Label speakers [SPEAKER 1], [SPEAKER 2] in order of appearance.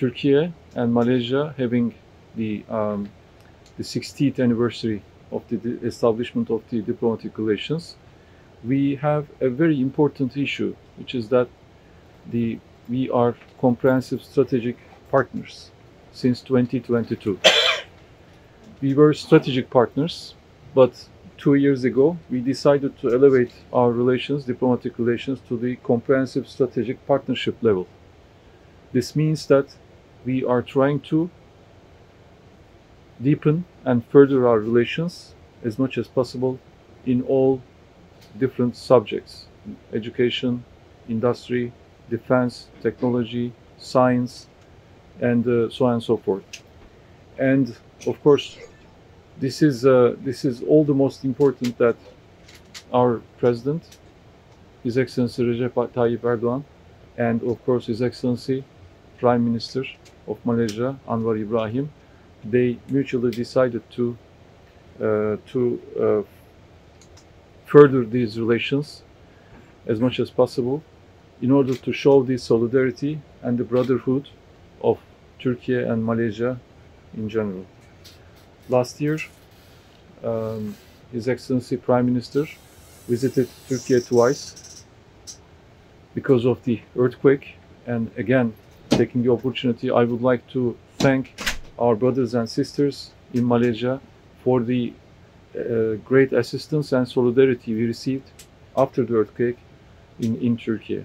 [SPEAKER 1] Turkey and Malaysia having the um, the 60th anniversary of the establishment of the diplomatic relations, we have a very important issue, which is that the we are comprehensive strategic partners since 2022. we were strategic partners, but two years ago we decided to elevate our relations, diplomatic relations, to the comprehensive strategic partnership level. This means that we are trying to deepen and further our relations as much as possible in all different subjects education, industry, defense, technology, science, and uh, so on and so forth. And of course, this is, uh, this is all the most important that our president, His Excellency Recep Tayyip Erdogan, and of course His Excellency Prime Minister of Malaysia, Anwar Ibrahim, they mutually decided to uh, to uh, further these relations as much as possible in order to show the solidarity and the brotherhood of Turkey and Malaysia in general. Last year, um, His Excellency Prime Minister visited Turkey twice because of the earthquake. And again, taking the opportunity, I would like to thank our brothers and sisters in Malaysia for the uh, great assistance and solidarity we received after the earthquake in, in Turkey.